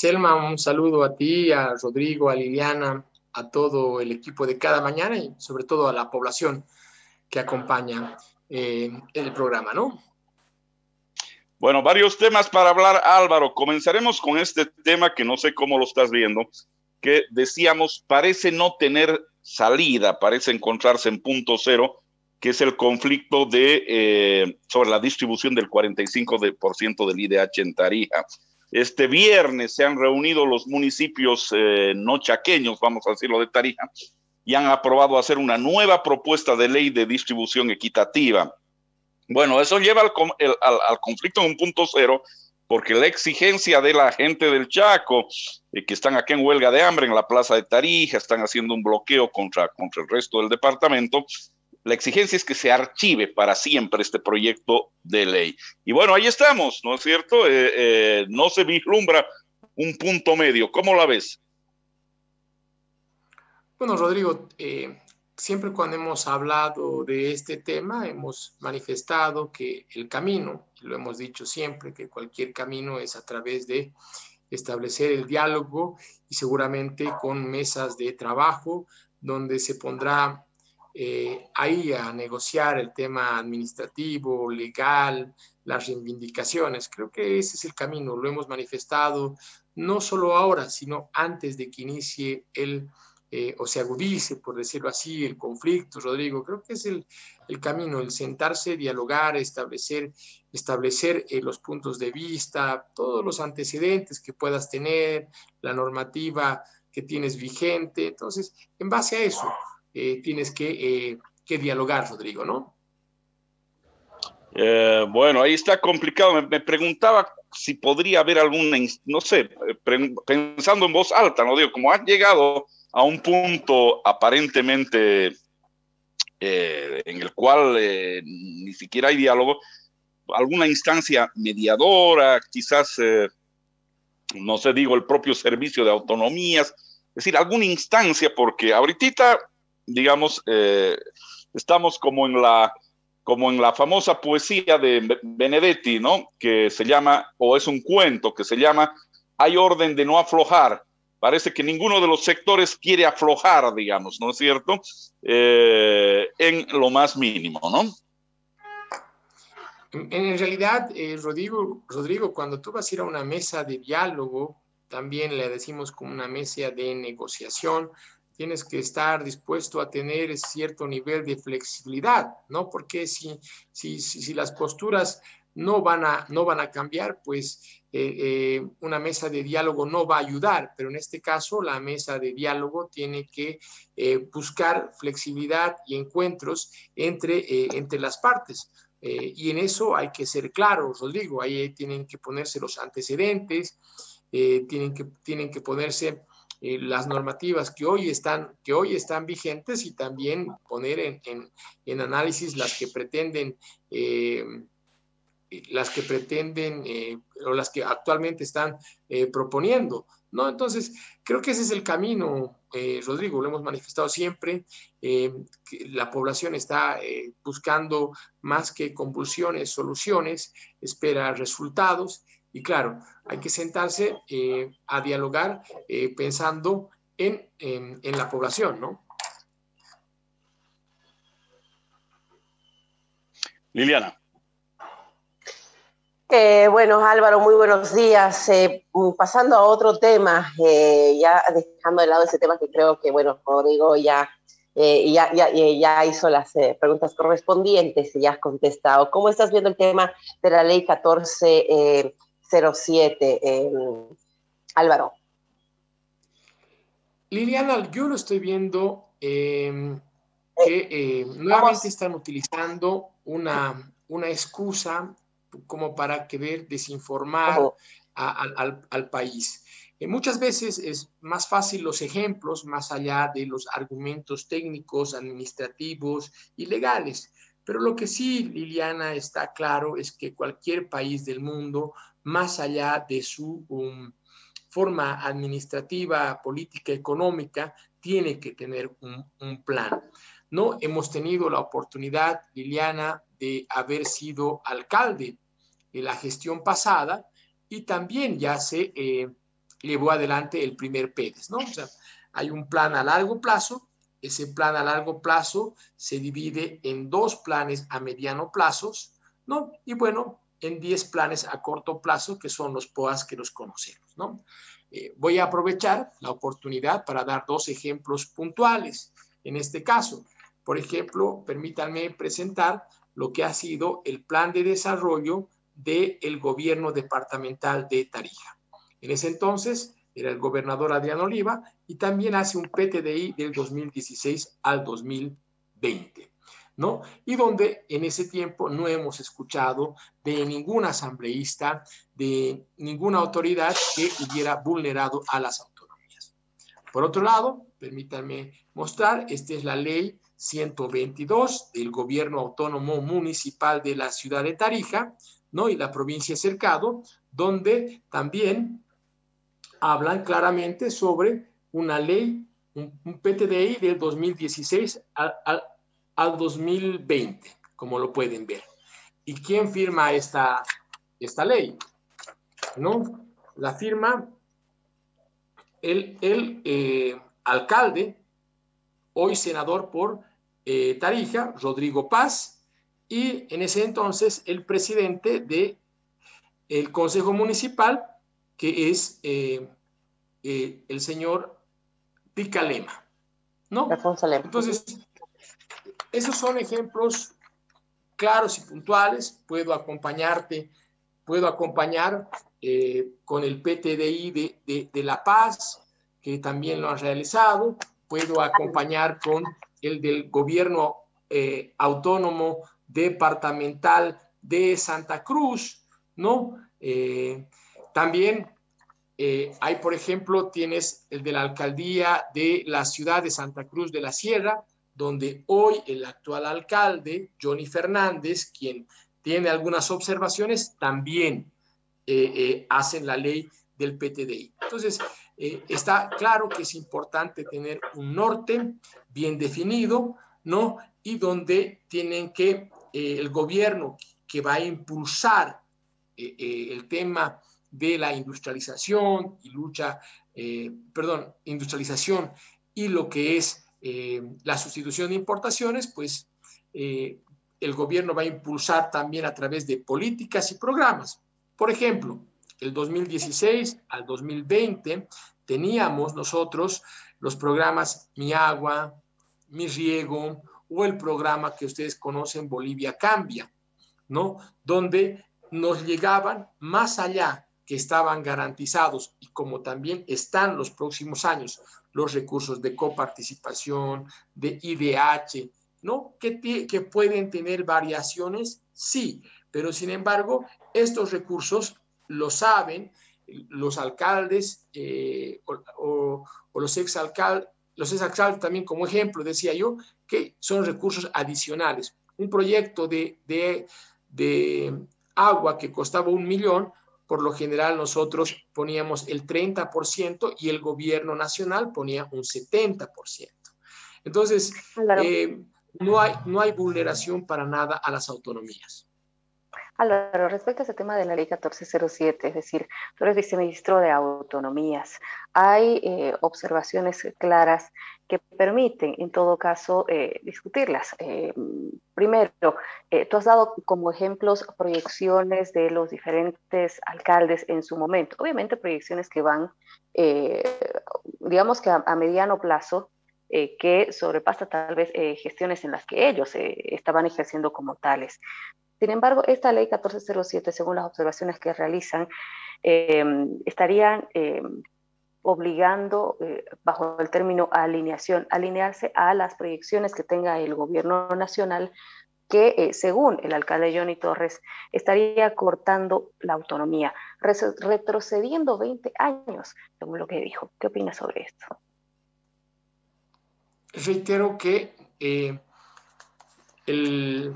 Selma, un saludo a ti, a Rodrigo, a Liliana, a todo el equipo de cada mañana y sobre todo a la población que acompaña eh, el programa, ¿no? Bueno, varios temas para hablar, Álvaro. Comenzaremos con este tema que no sé cómo lo estás viendo, que decíamos parece no tener salida, parece encontrarse en punto cero, que es el conflicto de, eh, sobre la distribución del 45% del IDH en Tarija. Este viernes se han reunido los municipios eh, no chaqueños, vamos a decirlo, de Tarija, y han aprobado hacer una nueva propuesta de ley de distribución equitativa. Bueno, eso lleva al, conflicto en un punto cero, porque la exigencia de la gente del Chaco, eh, que están aquí en huelga de hambre en la plaza de Tarija, están haciendo un bloqueo contra, contra el resto del departamento, la exigencia es que se archive para siempre este proyecto de ley. Y bueno, ahí estamos, ¿no es cierto? Eh, eh, no se vislumbra un punto medio. ¿Cómo la ves? Bueno, Rodrigo, eh, siempre cuando hemos hablado de este tema, hemos manifestado que el camino, lo hemos dicho siempre, que cualquier camino es a través de establecer el diálogo y seguramente con mesas de trabajo donde se pondrá eh, ahí a negociar el tema administrativo, legal, las reivindicaciones. Creo que ese es el camino, lo hemos manifestado no solo ahora, sino antes de que inicie el, eh, o se agudice, por decirlo así, el conflicto, Rodrigo. Creo que es el, el camino, el sentarse, dialogar, establecer, establecer eh, los puntos de vista, todos los antecedentes que puedas tener, la normativa que tienes vigente. Entonces, en base a eso, eh, tienes eh, que, dialogar, Rodrigo, ¿no? Eh, bueno, ahí está complicado. Me, preguntaba si podría haber alguna, no sé, pensando en voz alta, ¿no? Digo, como has llegado a un punto aparentemente en el cual ni siquiera hay diálogo, alguna instancia mediadora, quizás, no sé, digo, el propio servicio de autonomías, es decir, alguna instancia, porque ahorita digamos, eh, estamos como en la como en la famosa poesía de Benedetti, ¿no? Que se llama, o es un cuento que se llama Hay orden de no aflojar. Parece que ninguno de los sectores quiere aflojar, digamos, ¿no es cierto? Eh, en lo más mínimo, ¿no? En realidad, eh, Rodrigo, Rodrigo, cuando tú vas a ir a una mesa de diálogo, también le decimos como una mesa de negociación, tienes que estar dispuesto a tener cierto nivel de flexibilidad, ¿no? Porque si, si, si, las posturas no van a, no van a cambiar, pues eh, eh, una mesa de diálogo no va a ayudar, pero en este caso la mesa de diálogo tiene que eh, buscar flexibilidad y encuentros entre, entre las partes. y en eso hay que ser claros, Rodrigo, ahí tienen que ponerse los antecedentes, tienen, que, tienen que ponerse eh, las normativas que hoy están, que hoy están vigentes y también poner en, en, análisis las que pretenden, eh, las que pretenden eh, o las que actualmente están proponiendo. ¿no? Entonces, creo que ese es el camino, Rodrigo, lo hemos manifestado siempre. la población está buscando más que convulsiones, soluciones, espera resultados y claro, hay que sentarse eh, a dialogar eh, pensando en, en, la población, ¿no? Liliana. Eh, bueno, Álvaro, muy buenos días. pasando a otro tema, ya dejando de lado ese tema que creo que, bueno, Rodrigo ya, ya, ya, ya, hizo las preguntas correspondientes y ya has contestado. ¿Cómo estás viendo el tema de la ley 14? 07, Álvaro. Liliana, yo lo estoy viendo em, que eh, nuevamente están utilizando una, una excusa como para querer desinformar al, país. Eh, muchas veces es más fácil los ejemplos más allá de los argumentos técnicos, administrativos y legales. Pero lo que sí, Liliana, está claro es que cualquier país del mundo más allá de su um, forma administrativa, política, económica, tiene que tener un, plan. No hemos tenido la oportunidad, Liliana, de haber sido alcalde en la gestión pasada y también ya sé, eh, llevó adelante el primer PEDES, ¿no? O sea, hay un plan a largo plazo, ese plan a largo plazo se divide en dos planes a mediano plazo, ¿no? Y bueno, en 10 planes a corto plazo, que son los POAS que los conocemos, ¿no? Eh, voy a aprovechar la oportunidad para dar dos ejemplos puntuales. En este caso, por ejemplo, permítanme presentar lo que ha sido el plan de desarrollo del gobierno departamental de Tarija. En ese entonces era el gobernador Adrián Oliva y también hace un PTDI del 2016 al 2020. ¿No? Y donde en ese tiempo no hemos escuchado de ningún asambleísta, de ninguna autoridad que hubiera vulnerado a las autonomías. Por otro lado, permítanme mostrar, esta es la ley 122 del gobierno autónomo municipal de la ciudad de Tarija, ¿no? Y la provincia Cercado, donde también hablan claramente sobre una ley, un, PTDI del 2016 al, al, 2020, como lo pueden ver. ¿Y quién firma esta, esta ley? ¿No? La firma el, el eh, alcalde, hoy senador por eh, Tarija, Rodrigo Paz, y en ese entonces el presidente del el Consejo Municipal, que es eh, eh, el señor Picalema. ¿No? Entonces, esos son ejemplos claros y puntuales. Puedo acompañarte, puedo acompañar con el PTDI de, La Paz, que también lo han realizado. Puedo acompañar con el del gobierno eh, autónomo departamental de Santa Cruz, ¿no? Eh, también eh, hay, por ejemplo, tienes el de la alcaldía de la ciudad de Santa Cruz de la Sierra, donde hoy el actual alcalde, Johnny Fernández, quien tiene algunas observaciones, también hacen la ley del PTDI. Entonces, está claro que es importante tener un norte, bien definido, ¿no? Y donde tienen que eh, el gobierno que va a impulsar eh, eh, el tema de la industrialización y lucha, perdón, industrialización y lo que es la sustitución de importaciones, pues el gobierno va a impulsar también a través de políticas y programas. Por ejemplo, el 2016 al 2020 teníamos nosotros los programas Mi Agua, Mi Riego o el programa que ustedes conocen Bolivia Cambia, ¿no? Donde nos llegaban más allá que estaban garantizados y como también están los próximos años los recursos de coparticipación, de IDH, ¿no? Que, que pueden tener variaciones, sí, pero sin embargo, estos recursos lo saben los alcaldes eh, o, los exalcaldes, los exalcaldes también como ejemplo, decía yo, que son recursos adicionales. Un proyecto de, de, agua que costaba un millón, por lo general nosotros poníamos el 30% y el gobierno nacional ponía un 70%. Entonces, eh, no, hay, no hay vulneración para nada a las autonomías. Álvaro, respecto a ese tema de la ley 1407, es decir, tú eres viceministro de autonomías, hay eh, observaciones claras que permiten, en todo caso, eh, discutirlas. Eh, primero, tú has dado como ejemplos proyecciones de los diferentes alcaldes en su momento, obviamente proyecciones que van, digamos que a, mediano plazo, que sobrepasa tal vez gestiones en las que ellos estaban ejerciendo como tales. Sin embargo, esta ley 1407, según las observaciones que realizan, eh, estarían eh, obligando, eh, bajo el término alineación, alinearse a las proyecciones que tenga el gobierno nacional que, según el alcalde Johnny Torres, estaría cortando la autonomía, retrocediendo 20 años, según lo que dijo. ¿Qué opinas sobre esto? Reitero que el,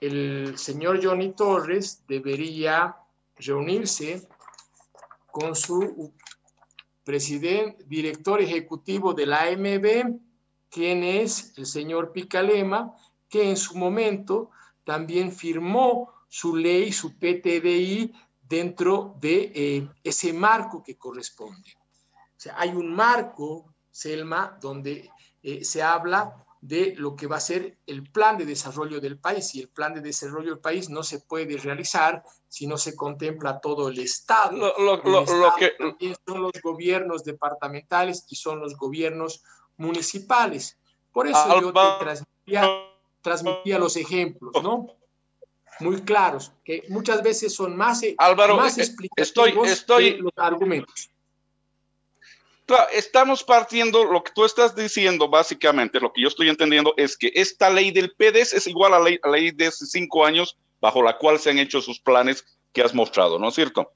el señor Johnny Torres debería reunirse con su presidente, director ejecutivo de la AMB, quien es el señor Picalema, que en su momento también firmó su ley, su PTDI dentro de eh, ese marco que corresponde. O sea, hay un marco, Selma, donde eh, se habla de lo que va a ser el plan de desarrollo del país. Y el plan de desarrollo del país no se puede realizar si no se contempla todo el Estado. Lo, que... Son los gobiernos departamentales y son los gobiernos municipales. Por eso yo te transmitía, los ejemplos, ¿no? Muy claros, que muchas veces son más, Álvaro, más eh, explicativos estoy, que los argumentos estamos partiendo, lo que tú estás diciendo, básicamente, lo que yo estoy entendiendo es que esta ley del PDS es igual a la ley, ley de hace cinco años bajo la cual se han hecho sus planes que has mostrado, ¿no es cierto?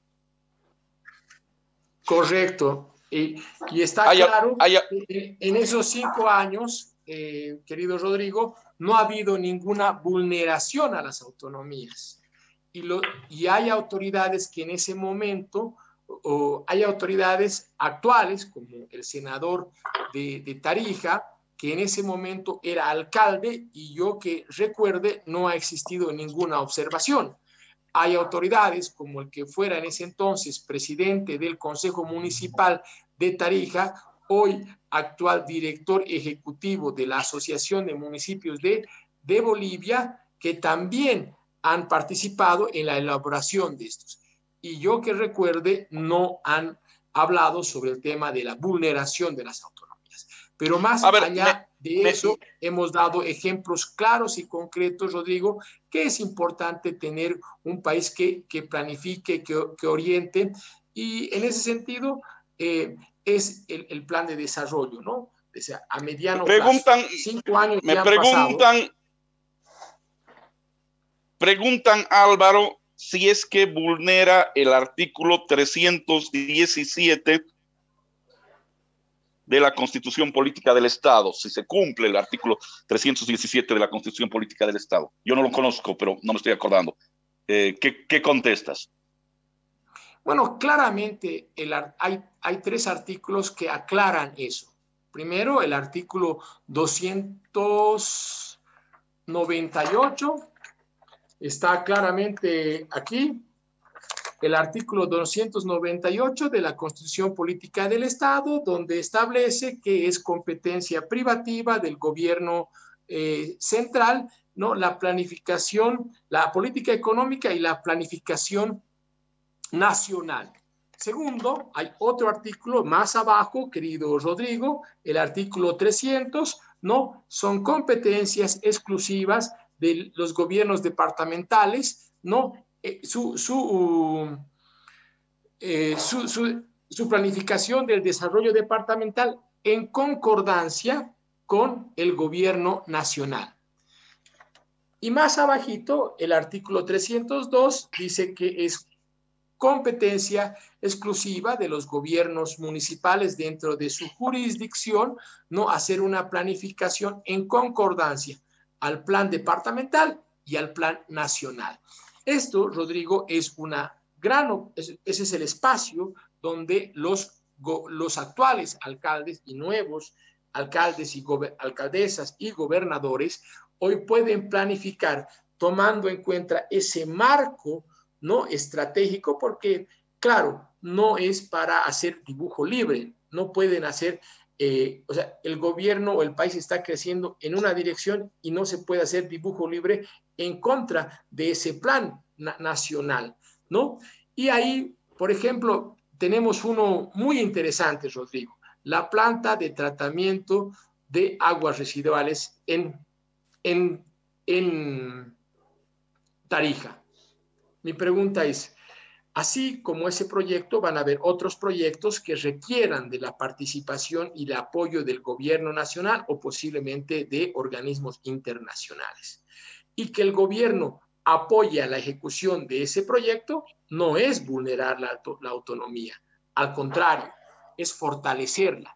Correcto. Y, está claro que en esos cinco años, eh, querido Rodrigo, no ha habido ninguna vulneración a las autonomías. Y, lo, y hay autoridades que en ese momento o hay autoridades actuales, como el senador de, Tarija, que en ese momento era alcalde y yo que recuerde no ha existido ninguna observación. Hay autoridades como el que fuera en ese entonces presidente del Consejo Municipal de Tarija, hoy actual director ejecutivo de la Asociación de Municipios de, de Bolivia, que también han participado en la elaboración de estos y yo que recuerde no han hablado sobre el tema de la vulneración de las autonomías. Pero más allá de eso, hemos dado ejemplos claros y concretos, Rodrigo, que es importante tener un país que, que planifique, que, que, oriente, y en ese sentido eh, es el, el, plan de desarrollo, ¿no? O sea, a mediano preguntan, plazo, cinco años me preguntan, preguntan Álvaro si es que vulnera el artículo 317 de la Constitución Política del Estado, si se cumple el artículo 317 de la Constitución Política del Estado. Yo no lo conozco, pero no me estoy acordando. Eh, ¿qué, contestas? Bueno, claramente hay tres artículos que aclaran eso. Primero, el artículo 298 está claramente aquí el artículo 298 de la Constitución Política del Estado, donde establece que es competencia privativa del gobierno eh, central, ¿no? La planificación, la política económica y la planificación nacional. Segundo, hay otro artículo más abajo, querido Rodrigo, el artículo 300, ¿no? Son competencias exclusivas de los gobiernos departamentales, ¿no? Eh, su, eh, su, su, su, planificación del desarrollo departamental en concordancia con el gobierno nacional. Y más abajito, el artículo 302 dice que es competencia exclusiva de los gobiernos municipales dentro de su jurisdicción, no hacer una planificación en concordancia al plan departamental y al plan nacional. Esto, Rodrigo, es una gran, ese es el espacio donde los, los actuales alcaldes y nuevos alcaldes y alcaldesas y gobernadores hoy pueden planificar tomando en cuenta ese marco no estratégico porque claro no es para hacer dibujo libre no pueden hacer eh, o sea, el gobierno o el país está creciendo en una dirección y no se puede hacer dibujo libre en contra de ese plan nacional, ¿no? Y ahí, por ejemplo, tenemos uno muy interesante, Rodrigo, la planta de tratamiento de aguas residuales en, en, en Tarija. Mi pregunta es, Así como ese proyecto, van a haber otros proyectos que requieran de la participación y el apoyo del gobierno nacional o posiblemente de organismos internacionales. Y que el gobierno apoye a la ejecución de ese proyecto no es vulnerar la, la autonomía, al contrario, es fortalecerla.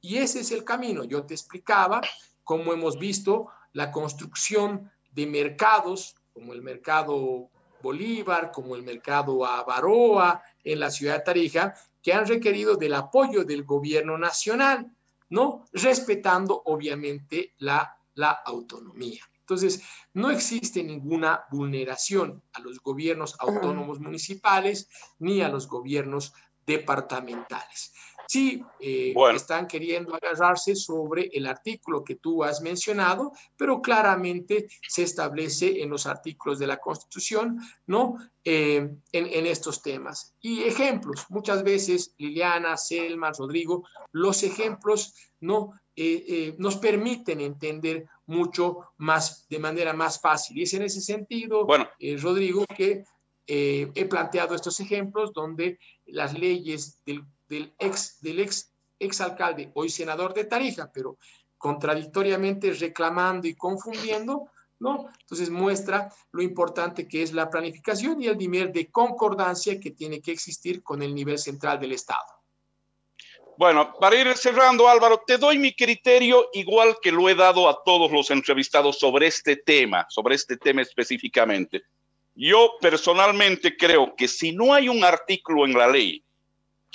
Y ese es el camino. Yo te explicaba cómo hemos visto la construcción de mercados, como el mercado Bolívar, como el mercado Avaroa en la ciudad de Tarija, que han requerido del apoyo del gobierno nacional, ¿no? Respetando obviamente la, la autonomía. Entonces, no existe ninguna vulneración a los gobiernos autónomos municipales ni a los gobiernos departamentales. Sí, eh, están queriendo agarrarse sobre el artículo que tú has mencionado, pero claramente se establece en los artículos de la Constitución, ¿no? Eh, en, estos temas. Y ejemplos, muchas veces, Liliana, Selma, Rodrigo, los ejemplos, ¿no? Eh, nos permiten entender mucho más, de manera más fácil. Y es en ese sentido, bueno. Rodrigo, que he planteado estos ejemplos donde las leyes del del ex, del ex, ex alcalde, hoy senador de Tarija, pero contradictoriamente reclamando y confundiendo, ¿no? Entonces muestra lo importante que es la planificación y el nivel de concordancia que tiene que existir con el nivel central del Estado. Bueno, para ir cerrando, Álvaro, te doy mi criterio igual que lo he dado a todos los entrevistados sobre este tema, sobre este tema específicamente. Yo personalmente creo que si no hay un artículo en la ley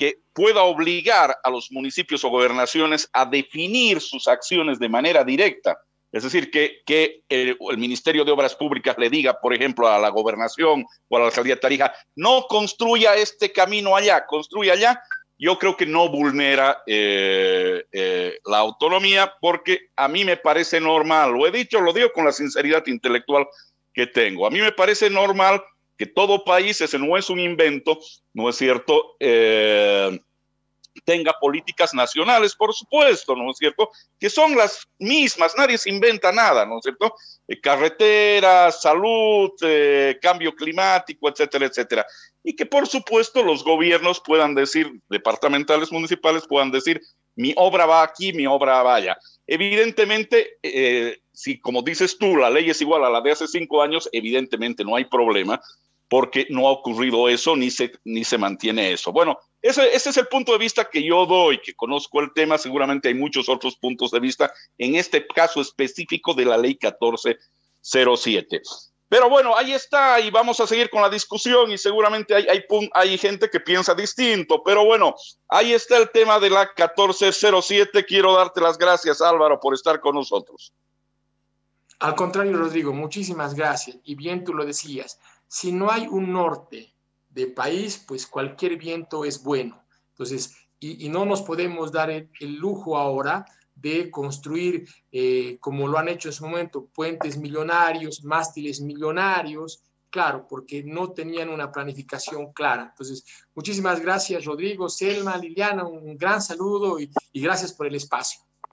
que pueda obligar a los municipios o gobernaciones a definir sus acciones de manera directa. Es decir, que, que el, Ministerio de Obras Públicas le diga, por ejemplo, a la gobernación o a la alcaldía de Tarija, no construya este camino allá, construya allá. Yo creo que no vulnera eh, eh, la autonomía porque a mí me parece normal, lo he dicho, lo digo con la sinceridad intelectual que tengo. A mí me parece normal que todo país, ese no es un invento, ¿no es cierto? Eh, tenga políticas nacionales, por supuesto, ¿no es cierto? Que son las mismas, nadie se inventa nada, ¿no es cierto? Eh, carreteras, salud, eh, cambio climático, etcétera, etcétera. Y que por supuesto los gobiernos puedan decir, departamentales, municipales, puedan decir, mi obra va aquí, mi obra va allá. Evidentemente, si como dices tú, la ley es igual a la de hace cinco años, evidentemente no hay problema, porque no ha ocurrido eso ni se, ni se mantiene eso. Bueno, ese, ese, es el punto de vista que yo doy, que conozco el tema, seguramente hay muchos otros puntos de vista, en este caso específico de la ley 1407. Pero bueno, ahí está y vamos a seguir con la discusión y seguramente hay, hay, hay gente que piensa distinto, pero bueno, ahí está el tema de la 1407. Quiero darte las gracias, Álvaro, por estar con nosotros. Al contrario, Rodrigo, muchísimas gracias. Y bien tú lo decías, si no hay un norte de país, pues cualquier viento es bueno. Entonces, y, no nos podemos dar el, lujo ahora de construir, eh, como lo han hecho en su momento, puentes millonarios, mástiles millonarios, claro, porque no tenían una planificación clara. Entonces, muchísimas gracias, Rodrigo, Selma, Liliana, un gran saludo y gracias por el espacio.